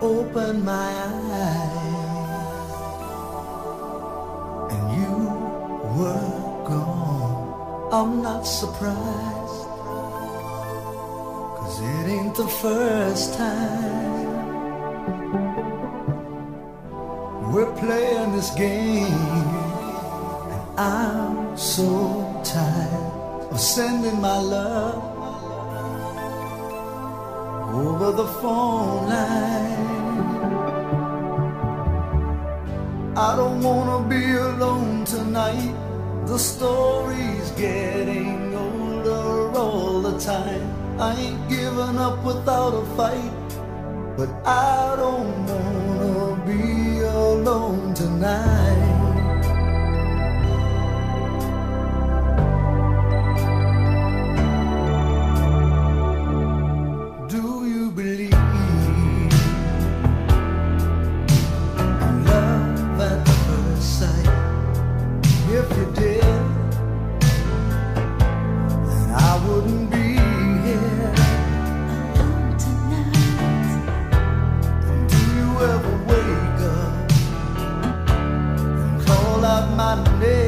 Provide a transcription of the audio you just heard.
opened my eyes and you were gone. I'm not surprised, cause it ain't the first time we're playing this game. And I'm so tired of sending my love the phone line. I don't wanna be alone tonight. The story's getting older all the time. I ain't giving up without a fight, but I don't wanna be alone tonight. my name.